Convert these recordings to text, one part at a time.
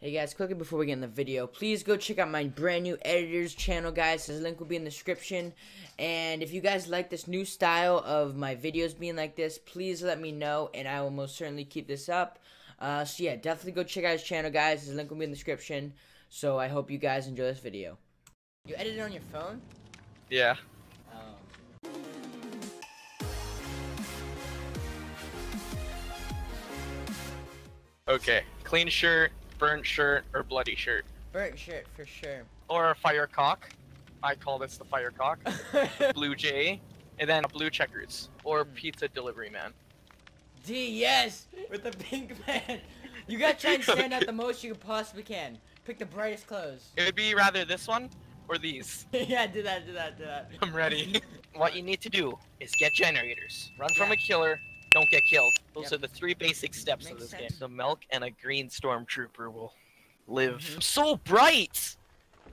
Hey guys, quickly before we get in the video, please go check out my brand new editor's channel, guys. His link will be in the description. And if you guys like this new style of my videos being like this, please let me know, and I will most certainly keep this up. Uh, so yeah, definitely go check out his channel, guys. His link will be in the description. So I hope you guys enjoy this video. You edited on your phone? Yeah. Oh. Okay. Clean shirt, burnt shirt, or bloody shirt. Burnt shirt for sure. Or a fire cock. I call this the fire cock. blue jay. And then blue checkers. Or hmm. pizza delivery man. D, yes! With the pink man! You gotta try and stand out the most you possibly can. Pick the brightest clothes. It would be rather this one or these. yeah, do that, do that, do that. I'm ready. what you need to do is get generators. Run from a killer. Don't get killed. Those Yep. are the three basic steps of this sense. game. The milk and a green stormtrooper will live. Mhm. So bright!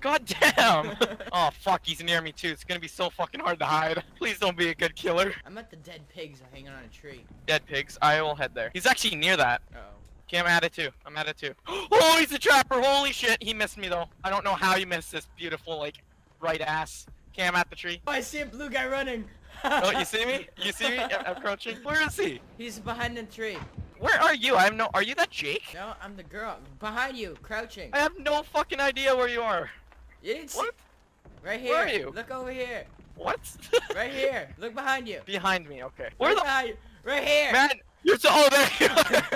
God damn! oh fuck, he's near me too. It's gonna be so fucking hard to hide. Please don't be a good killer. I'm at the dead pigs hanging on a tree. Dead pigs. I will head there. He's actually near that. Uh oh. Okay, I'm at it too. I'm at it too. Oh, he's a trapper. Holy shit. He missed me though. I don't know how he missed this beautiful, like, right ass. Okay, I'm at the tree. Oh, I see a blue guy running. Oh, you see me? You see me? I'm crouching. Where is he? He's behind the tree. Where are you? I have no. Are you that Jake? No, I'm the girl. Behind you, crouching. I have no fucking idea where you are. You didn't see- What? Right here. Where are you? Look over here. What? Right here. Look behind you. Behind me. Okay. Where Look the behind you. Right here. man? You're so. Oh, there you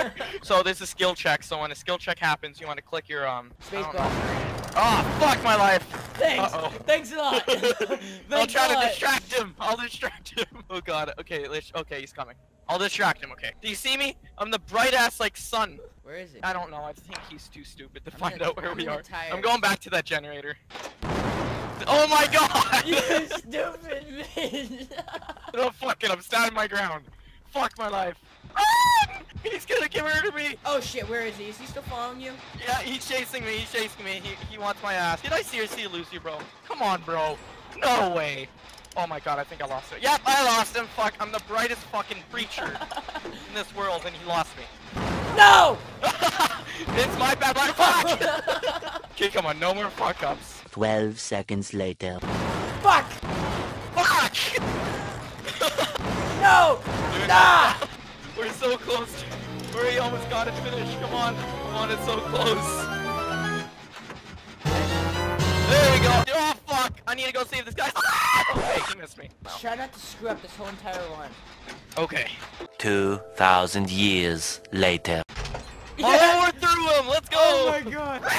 are. so there's a skill check. So when a skill check happens, you want to click your um. I Space don't bar. know. Oh, fuck my life. Thanks. Uh-oh. Thanks a lot. I'll try to lot. distract him. I'll distract him. Oh god. Okay. Okay, he's coming. I'll distract him. Okay. Do you see me? I'm the bright ass like sun. Where is it? I don't know. I think he's too stupid to I'm find gonna- out where I'm we are. tire. I'm going back to that generator. Oh my god! You stupid bitch. no fucking. I'm standing my ground. Fuck my life. Ah! He's gonna get rid of me. oh shit, where is he? Is he still following you? Yeah, he's chasing me. He's chasing me. He, he wants my ass. Did I seriously lose you, bro? Come on, bro. No way. Oh my god, I think I lost it. Yep, I lost him. Fuck, I'm the brightest fucking preacher in this world, and he lost me. No! it's my bad. My fuck. okay, come on, no more fuck ups. 12 seconds later. Fuck! Fuck. No! Nah! We're so close. We almost got it finished. Come on, come on, it's so close. There we go. Oh fuck! I need to go save this guy. okay, he missed me. Try not to screw up this whole entire one. Okay. 2,000 years later. Oh, we're through him. Let's go. Oh my god!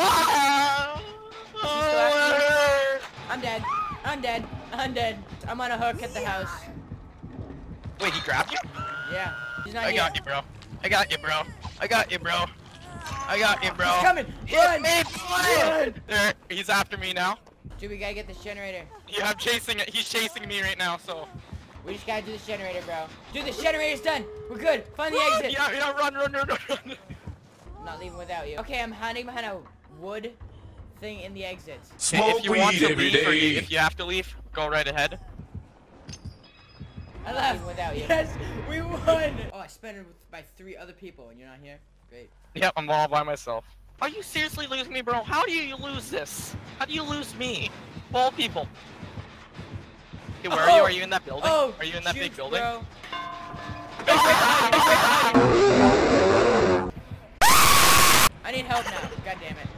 Ah! Oh, I'm dead. I'm dead. I'm dead. I'm on a hook at the house. Wait, he grabbed you? Yeah. He's not I here. got you, bro. I got you, bro. I got you, bro. I got you, bro. He's coming. Hit Run. me, boy. Run. There, he's after me now. Dude, we gotta get this generator. Yeah, I'm chasing it. He's chasing me right now, so. We just gotta do this generator, bro. Dude, this generator's done. We're good. Find the exit. Yeah, yeah, run, run, run, run, run. I'm not leaving without you. Okay, I'm hiding behind a wood thing in the exits. Hey, if you want to leave, or if you have to leave, go right ahead. I left without you. Yes, we won. Oh, I spent it with by three other people, and you're not here. Great. Yep, I'm all by myself. Are you seriously losing me, bro? How do you lose this? How do you lose me? All people. Okay, where are you? Oh! Are you in that building? Oh, are you in that big building? Bro. I need help now. God damn it.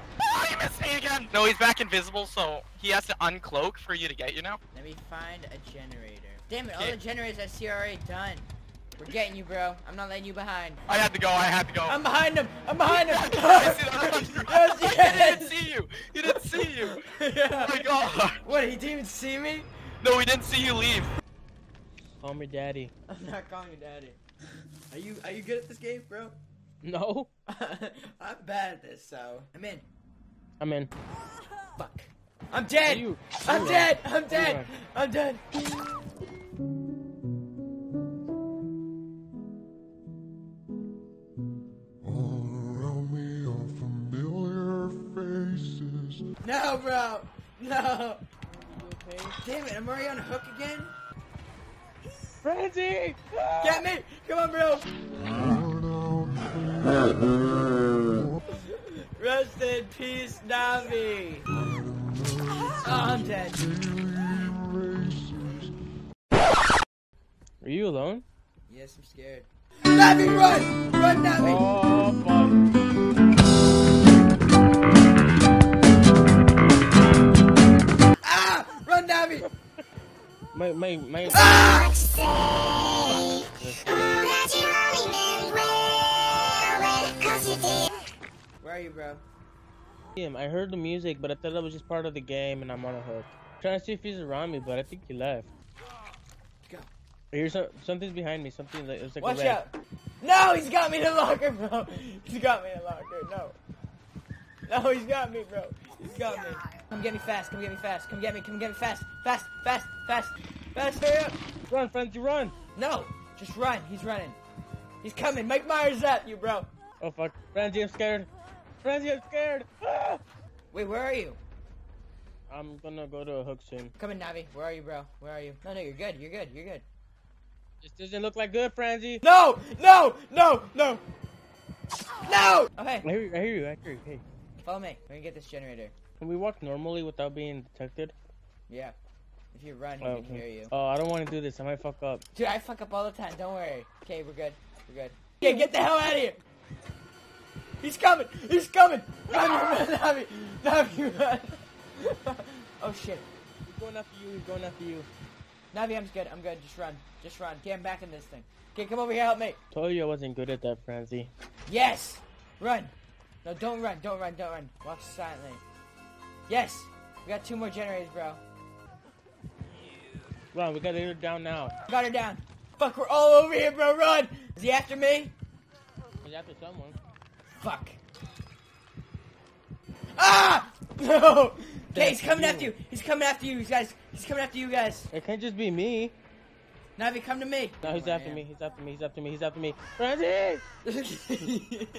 You missed me again! No, he's back invisible, so he has to uncloak for you to get you now. Let me find a generator. Damn it, all the generators I see are already done. We're getting you, bro. I'm not letting you behind. I had to go, I had to go. I'm behind him. I'm behind him. I see that. yes, He didn't see you! He didn't see you! yeah. Oh my god! What? He didn't even see me? No, he didn't see you leave. Call me daddy. I'm not calling you daddy. Are you Are you good at this game, bro? No, I'm bad at this, so I'm in. I'm in. Fuck. I'm dead. You- I'm dead. I'm dead. I'm dead. All around me are familiar faces. No, bro. No. Okay? Damn it. I'm already on a hook again. Frenzy! Ah! Get me. Come on, bro. Worn out Rest in peace, Navi. Oh, I'm dead. Are you alone? Yes, I'm scared. Navi, run! Run, Navi! Oh, fuck. Ah! Run, Navi! My, my, my. Where are you, bro? Him. I heard the music, but I thought that was just part of the game, and I'm on a hook. Trying to see if he's around me, but I think he left. Go. Here's some, something's behind me. Something that it's like Watch a out! No, he's got me in the locker, bro. He's got me in the locker. No. No, he's got me, bro. He's got me. Come get me fast. Come get me fast. Come get me. Come get me fast. Fast. Fast. Fast. Fast. Hurry up. Run, friends, you run. No, just run. He's running. He's coming. Mike Myers at you, bro. Oh fuck, Franzy, I'm scared. Franzy, I'm scared. Ah! Wait, where are you? I'm gonna go to a hook soon. Come in, Navi. Where are you, bro? Where are you? No, no, you're good. You're good. You're good. This doesn't look like good, Franzy. No! No! No! No! No! Okay. I hear you. I hear you. I hear you. Hey, Follow me. We're gonna get this generator. can we walk normally without being detected? Yeah. If you run, he Oh, can hear you. Oh, I don't want to do this. I might fuck up. Dude, I fuck up all the time. Don't worry. Okay, we're good. We're good. Yeah, get the hell out of here! He's coming! He's coming! Navi, run, Navi! Navi, run! oh shit. He's going after you. He's going after you. Navi, I'm good. I'm good. Just run. Just run. Get him back in this thing. Okay, come over here. Help me. Told you I wasn't good at that, Franzy. Yes! Run! No, don't run. Don't run. Don't run. Walk silently. Yes! We got two more generators, bro. Run, we gotta get her down now. Got her down. Fuck, we're all over here, bro. Run! Is he after me? He's after someone. Fuck. Ah! No! Okay, he's coming you. after you. He's coming after you, guys. He's coming after you guys. It can't just be me. Navi, come to me. No, he's Oh, after man. me. He's after me. He's after me. He's after me. Franzy!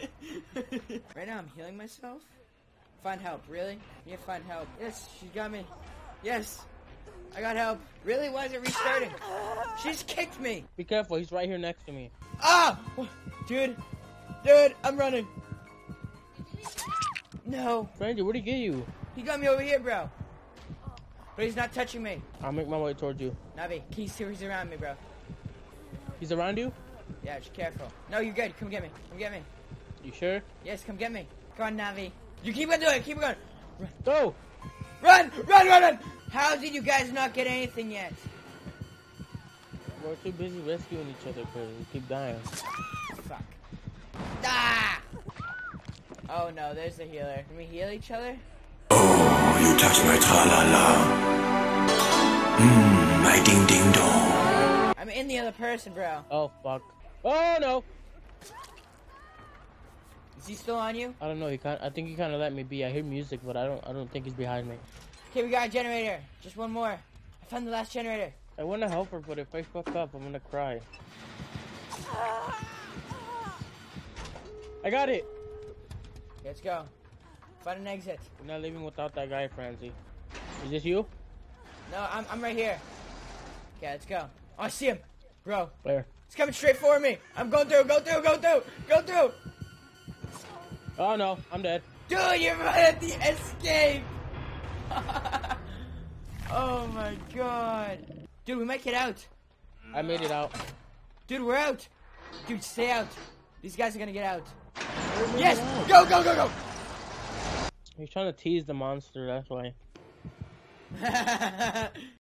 right now, I'm healing myself. Find help, really? Yeah, find help. Yes, she got me. Yes, I got help. Really? Why is it restarting? She's kicked me. Be careful. He's right here next to me. Ah! Dude, dude, I'm running. No, Franzy, where'd he get you? he got me over here, bro. But he's not touching me. I'll make my way towards you. Navi, he's, he's around me, bro. He's around you? Yeah, just careful. No, you're good. Come get me. Come get me. You sure? Yes, come get me. Come on, Navi. You keep on doing it. Keep on going. Go! Run! Run! Run! Run! How did you guys not get anything yet? We're too busy rescuing each other because we keep dying. Oh no, there's the healer. Can we heal each other? Oh, you touch my tra-la-la. Mmm, my ding-ding-dong. I'm in the other person, bro. Oh, fuck. Oh, no! Is he still on you? I don't know. He kind I think he kind of let me be. I hear music, but I don't. I don't think he's behind me. Okay, we got a generator. Just one more. I found the last generator. I want to help her, but if I fuck up, I'm gonna cry. I got it. Let's go. Find an exit. We're not leaving without that guy, Franzy. Is this you? No, I'm, I'm right here. Okay, let's go. Oh, I see him. Bro, Where? he's coming straight for me. I'm going through, go through, go through, go through. Oh no, I'm dead. Dude, you're right at the escape. oh my god. Dude, we might get out. I made it out. Dude, we're out. Dude, stay out. These guys are gonna get out. Yes! Go, go, go, go! He's trying to tease the monster. That's why.